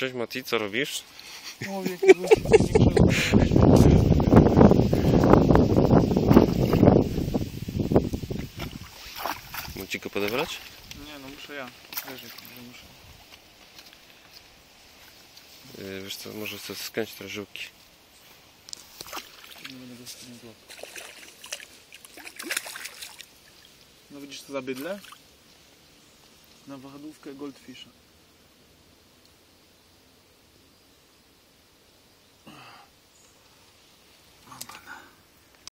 Cześć Mati, co robisz? Mówię, Mam ci go podebrać? Nie no, muszę ja. Wiesz, jak że muszę. Yy, wiesz co, może sobie skręcić te żyłki. Nie będę go. No widzisz co za bydle? Na wahadłówkę Goldfisha.